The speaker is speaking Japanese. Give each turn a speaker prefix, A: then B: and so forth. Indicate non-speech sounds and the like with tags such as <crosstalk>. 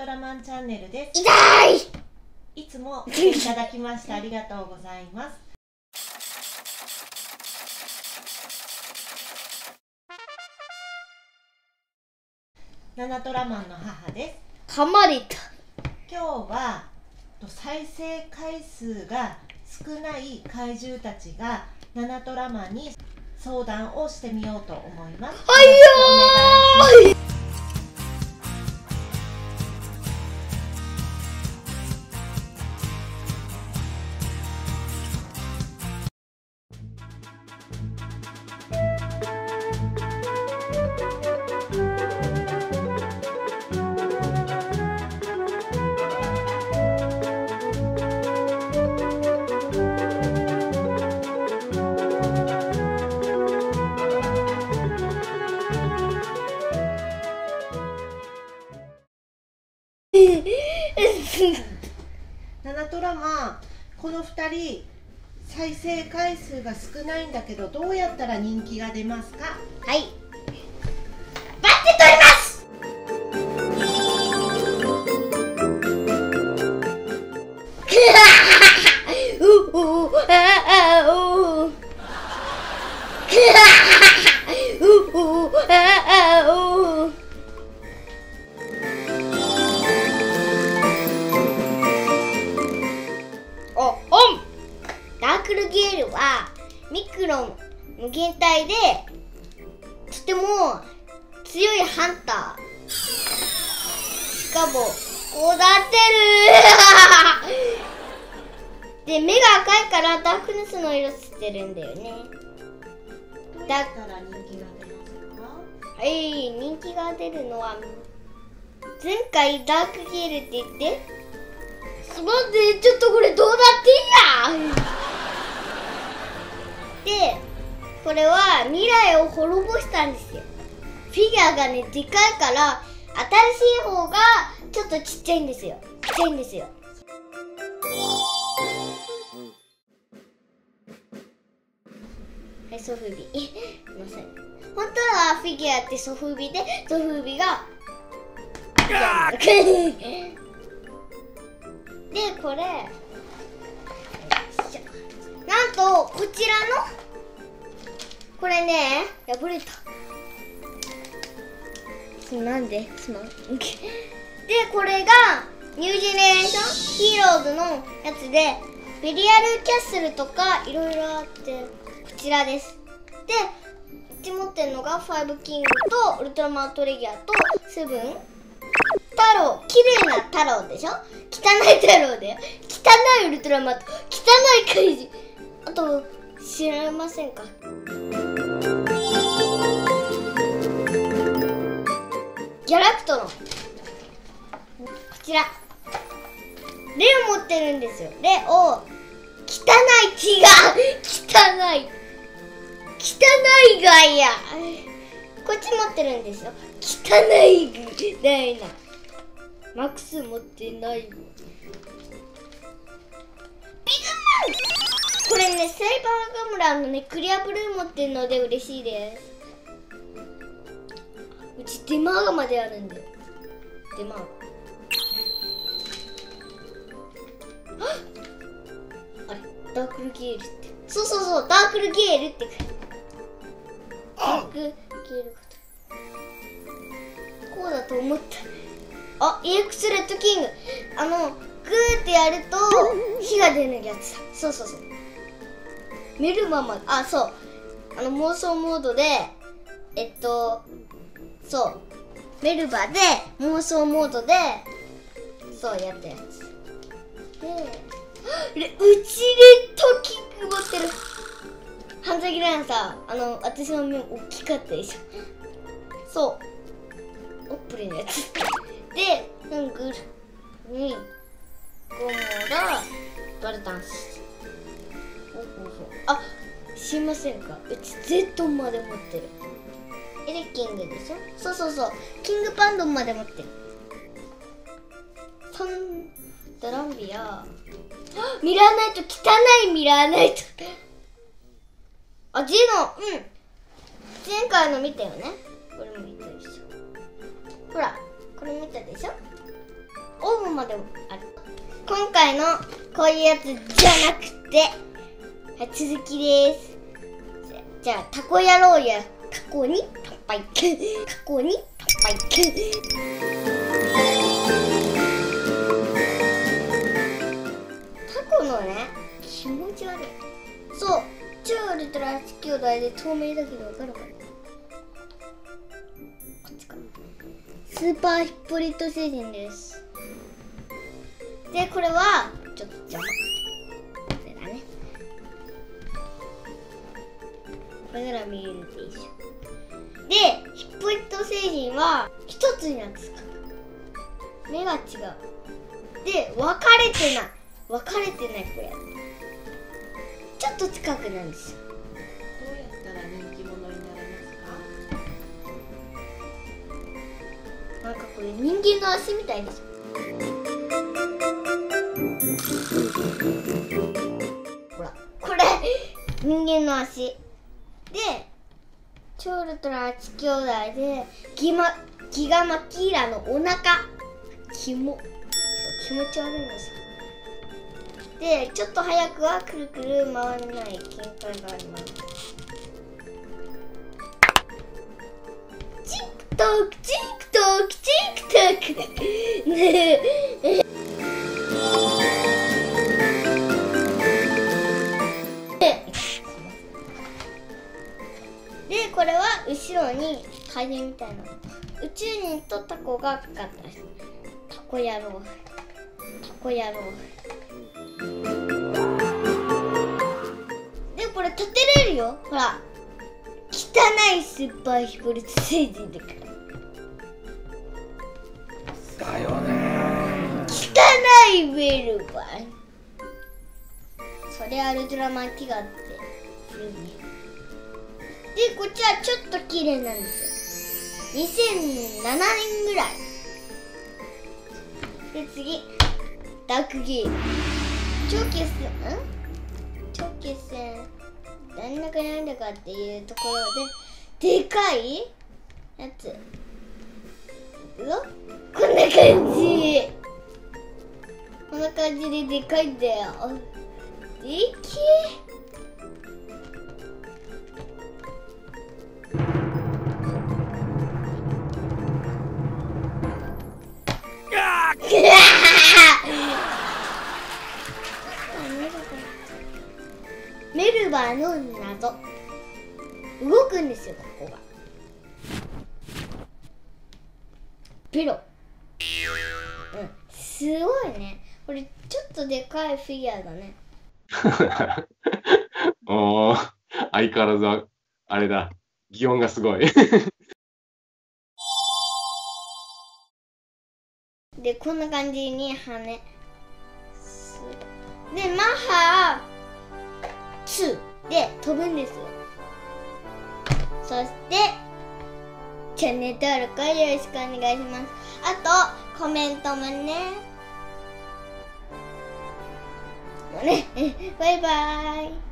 A: トラマンチャンネルです。
B: 痛い！
A: いつも <laughs> いただきましてありがとうございます。ナナトラマンの母です。
B: 噛まれた。
A: 今日はと再生回数が少ない怪獣たちがナナトラマンに相談をしてみようと思います。
B: はいよー
A: の2人再生回数が少ないんだけどどうやったら人気が出ますか
B: はい無限体でとても強いハンター。しかもこうなってるで目が赤いからダークネスの色してるんだよね。
A: どうやったら人気が出ますか？
B: はい人気が出るのは前回ダークゲールって言って。すまんね。ちょっとこれどうなってんや？でこれは未来を滅ぼしたんですよ。フィギュアがねでかいから新しい方がちょっとちっちゃいんですよ。ちっちゃいんですよ。はいソフビ。すいません本当はフィギュアってソフビでソフビが <laughs> でこれなんとこちらのこれね破れた。なんですまん。でこれがニュージェネレーションヒーローズのやつでベリアルキャッスルとかいろいろあってこちらです。でうち持ってるのがファイブキングとウルトラマントレギアとセブン。太郎。綺麗な太郎でしょ？汚い太郎だよ。汚いウルトラマンと汚い怪獣あと知られませんか？ギャラクトの。こちら。レを持ってるんですよ。レを汚い血が汚い。汚いガイア。こっち持ってるんですよ。汚いダイナマックス持ってないピグマン。これねセイバーガムラのねクリアブルー持ってるので嬉しいです。デマーガまであるんでデマー。ガあれダークルゲールって。そうそうそうダークルゲールって書いてダークゲールこうだと思った。あ EX レッドキング。あのグーってやると火が出るやつだ。そうそうそう。メルママ。あそう。あの妄想モードでえっとそう。メルバで妄想モードでそうやったやつ。でうちレッドキング持ってる。半崎ラインさあの私の目大きかったでしょ。そう。オップレのやつ。でなんグルにゴモラバルタンス。あすいませんか。うちゼットンまで持ってる。エレキングでしょ？そうそうそう。キングパンドンまで持ってる。そんドランビア。<gasps> ミラーナイト汚いミラーナイト。あジノ。うん。前回の見たよね。これも見たでしょ。ほらこれ見たでしょ？こまである。今回のこういうやつじゃなくて。はい続きです。じゃじゃあタコ野郎やタコに？乾杯。タコに乾杯。タコのね気持ち悪い。そう。超ウルトラ兄弟で透明だけどわかるかな？こっちかスーパーヒッポリット星人です。でこれはちょっと邪魔。これだね。これなら見えるでしょでヒッポリット星人は一つになってた目が違う。で分かれてない。分かれてないこれ。ちょっと近くなんですよ。
A: どうやったら人気者になれますか？
B: なんかこれ人間の足みたいでしょほら。これ。人間の足で超ウルトラ8兄弟でギマギガマキーラのお腹。キモ。気持ち悪いんですよ。でちょっと早くはくるくる回らない見解があります。チックトークチックトークチックトーク。<laughs> れは後ろに影みたいな宇宙人とタコがかかったですタコ野郎タコ野郎でこれ立てれるよほら汚いスーパーヒポリス星人だから
C: だよね。
B: 汚いウェルバンそれアルトラマンティガって。言うねでこっちはちょっと綺麗なんです。よ2007年ぐらいで次ダークゲー超決戦ん。超決戦なんだかなんだかっていうところででかい。やつ。うわこんな感じ。こんな感じででかいんだよ。でけえルバの謎。動くんですよここが。ペロ。うん。すごいね。これちょっとでかいフィギュアだね。<laughs>
C: おー。相変わらずはあれだ。擬音がすごい。<laughs>
B: でこんな感じに羽でマッハで飛ぶんですよ。そしてチャンネル登録をよろしくお願いします。あとコメントもね。ね <laughs> バイバイ。